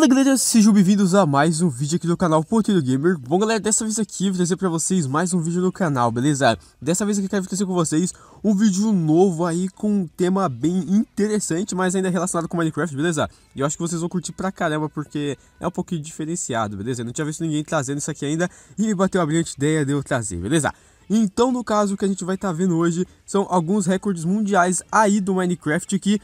Beleza? Sejam bem-vindos a mais um vídeo aqui do canal Ponteiro Gamer Bom galera, dessa vez aqui vou trazer pra vocês mais um vídeo no canal, beleza? Dessa vez aqui quero trazer com vocês um vídeo novo aí com um tema bem interessante Mas ainda relacionado com Minecraft, beleza? E eu acho que vocês vão curtir pra caramba porque é um pouquinho diferenciado, beleza? Eu não tinha visto ninguém trazendo isso aqui ainda e me bateu a brilhante ideia de eu trazer, beleza? Então, no caso, o que a gente vai estar tá vendo hoje são alguns recordes mundiais aí do Minecraft que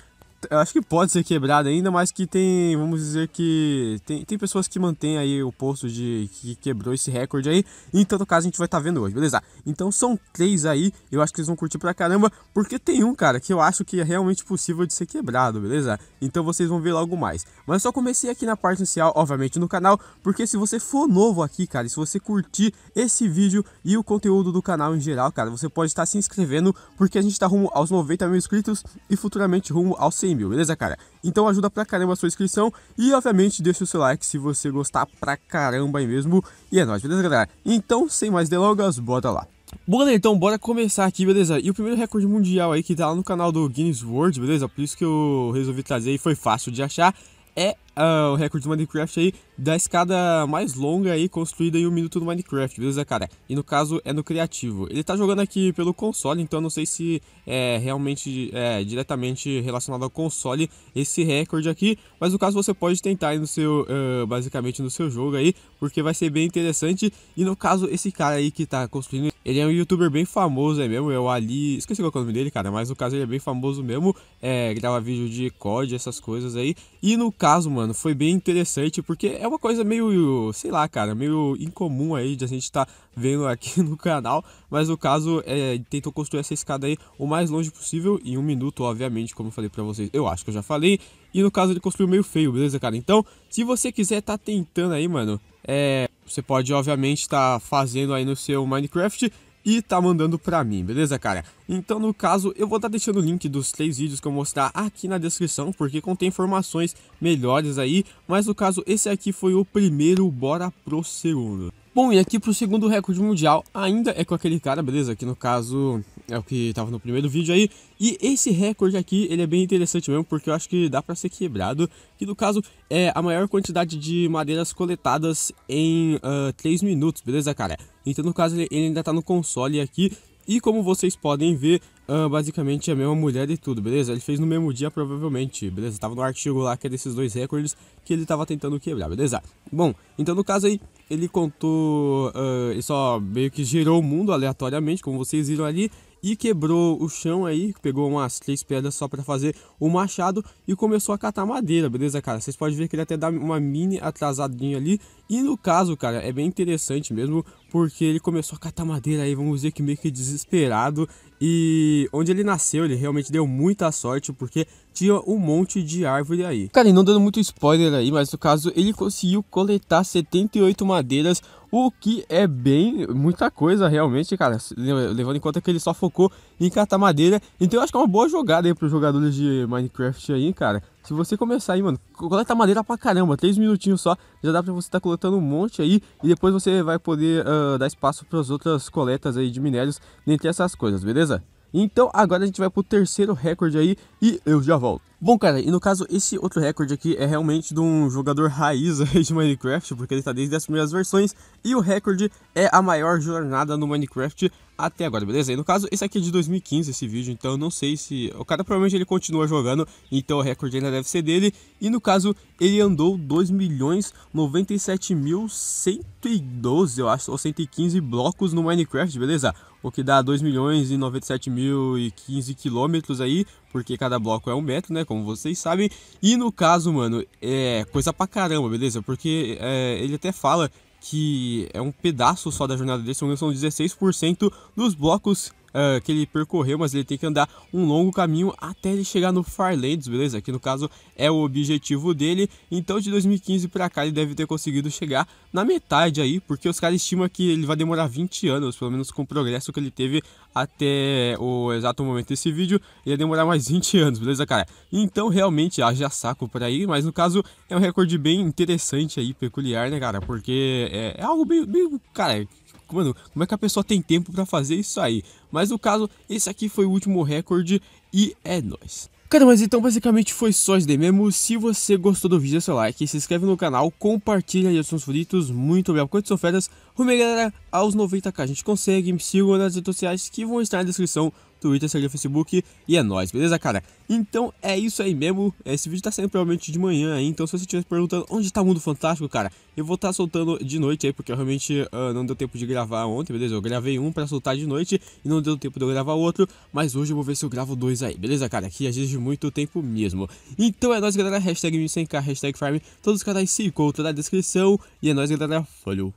eu acho que pode ser quebrado ainda, mas que tem, vamos dizer que tem, tem pessoas que mantêm aí o posto de que quebrou esse recorde aí. Então, no caso, a gente vai estar tá vendo hoje, beleza? Então, são três aí, eu acho que eles vão curtir pra caramba, porque tem um, cara, que eu acho que é realmente possível de ser quebrado, beleza? Então, vocês vão ver logo mais. Mas eu só comecei aqui na parte inicial, obviamente, no canal, porque se você for novo aqui, cara, e se você curtir esse vídeo e o conteúdo do canal em geral, cara, você pode estar se inscrevendo, porque a gente tá rumo aos 90 mil inscritos e futuramente rumo aos 100 100 mil, beleza, cara? Então ajuda pra caramba a sua inscrição e, obviamente, deixa o seu like se você gostar pra caramba aí mesmo. E é nóis, beleza, galera? Então, sem mais delongas, bora lá. Bom, galera, então bora começar aqui, beleza? E o primeiro recorde mundial aí que tá lá no canal do Guinness World, beleza? Por isso que eu resolvi trazer e foi fácil de achar. É uh, o recorde do Minecraft aí da escada mais longa aí construída em um minuto no Minecraft, beleza, cara? E no caso é no criativo. Ele tá jogando aqui pelo console, então não sei se é realmente é diretamente relacionado ao console esse recorde aqui, mas no caso você pode tentar aí no seu, uh, basicamente no seu jogo aí, porque vai ser bem interessante. E no caso esse cara aí que tá construindo, ele é um youtuber bem famoso, é mesmo, é o Ali, esqueci qual é o nome dele, cara, mas no caso ele é bem famoso mesmo, é, grava vídeo de COD, essas coisas aí. E no caso, mano, foi bem interessante, porque é uma coisa meio, sei lá, cara, meio incomum aí de a gente estar tá vendo aqui no canal, mas no caso, é, tentou construir essa escada aí o mais longe possível, em um minuto, obviamente, como eu falei pra vocês, eu acho que eu já falei, e no caso ele construiu meio feio, beleza, cara? Então, se você quiser tá tentando aí, mano, é, você pode, obviamente, estar tá fazendo aí no seu Minecraft e tá mandando pra mim, beleza, cara? Então, no caso, eu vou estar tá deixando o link dos três vídeos que eu mostrar aqui na descrição, porque contém informações melhores aí, mas no caso, esse aqui foi o primeiro, bora pro segundo. Bom, e aqui pro segundo recorde mundial, ainda é com aquele cara, beleza? Que no caso é o que tava no primeiro vídeo aí. E esse recorde aqui, ele é bem interessante mesmo, porque eu acho que dá pra ser quebrado. Que no caso é a maior quantidade de madeiras coletadas em uh, 3 minutos, beleza, cara? Então no caso ele, ainda tá no console aqui. E como vocês podem ver, uh, basicamente é a mesma mulher e tudo, beleza? Ele fez no mesmo dia, provavelmente, beleza? Tava no artigo lá que é desses dois recordes que ele tava tentando quebrar, beleza? Bom, então no caso aí, ele contou, uh, ele só meio que girou o mundo aleatoriamente, como vocês viram ali, e quebrou o chão aí, pegou umas três pedras só para fazer o machado e começou a catar madeira, beleza, cara? Vocês podem ver que ele até dá uma mini atrasadinha ali. E no caso, cara, é bem interessante mesmo, porque ele começou a catar madeira aí, vamos dizer que meio que desesperado. E onde ele nasceu, ele realmente deu muita sorte, porque tinha um monte de árvore aí. Cara, e não dando muito spoiler aí, mas no caso, ele conseguiu coletar 78 madeiras, o que é bem, muita coisa realmente, cara, levando em conta que ele só focou em catar madeira. Então eu acho que é uma boa jogada aí para os jogadores de Minecraft aí, cara. Se você começar aí, mano, coleta madeira pra caramba, 3 minutinhos só, já dá pra você estar tá coletando um monte aí. E depois você vai poder uh, dar espaço para as outras coletas aí de minérios, dentre essas coisas, beleza? Então agora a gente vai pro terceiro recorde aí e eu já volto. Bom, cara, e no caso, esse outro recorde aqui é realmente de um jogador raiz de Minecraft, porque ele está desde as primeiras versões, e o recorde é a maior jornada no Minecraft até agora, beleza? E no caso, esse aqui é de 2015, esse vídeo, então eu não sei se... O cara provavelmente ele continua jogando, então o recorde ainda deve ser dele, e no caso, ele andou 2 milhões 97 mil 112, eu acho, ou 115 blocos no Minecraft, beleza? O que dá 2 milhões e 97 mil e 15 quilômetros aí, porque cada bloco é um metro, né? Como vocês sabem. E no caso, mano, é coisa pra caramba, beleza? Porque é, ele até fala que é um pedaço só da jornada dele, são 16% dos blocos uh, que ele percorreu, mas ele tem que andar um longo caminho até ele chegar no Farlands, beleza? Que no caso é o objetivo dele. Então de 2015 para cá ele deve ter conseguido chegar na metade aí, porque os caras estimam que ele vai demorar 20 anos, pelo menos com o progresso que ele teve até o exato momento desse vídeo, ia demorar mais 20 anos, beleza, cara? Então realmente haja saco por aí, mas no caso é um recorde bem interessante aí, peculiar, né, cara? Porque é, é algo bem, bem, cara, mano, como é que a pessoa tem tempo para fazer isso aí? Mas no caso, esse aqui foi o último recorde e é nóis. Cara, mas então basicamente foi só isso daí mesmo. Se você gostou do vídeo, deixa seu like, se inscreve no canal, compartilha aí os seus favoritos. Muito obrigado. São férias? Rumo galera aos 90k. A gente consegue. Me sigam nas redes sociais que vão estar na descrição. Twitter, Instagram, Facebook e é nóis, beleza, cara? Então é isso aí mesmo. Esse vídeo tá saindo provavelmente de manhã aí. Então se você estiver perguntando onde tá o Mundo Fantástico, cara, eu vou estar tá soltando de noite aí, porque realmente uh, não deu tempo de gravar ontem, beleza? Eu gravei um pra soltar de noite e não deu tempo de eu gravar outro. Mas hoje eu vou ver se eu gravo dois aí, beleza, cara? Gente de muito tempo mesmo. Então é nóis, galera. Hashtag 100k, hashtag farm. Todos os canais se encontram na descrição. E é nóis, galera. Falou!